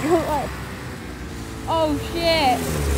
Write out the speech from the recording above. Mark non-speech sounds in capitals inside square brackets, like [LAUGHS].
[LAUGHS] Oh shit.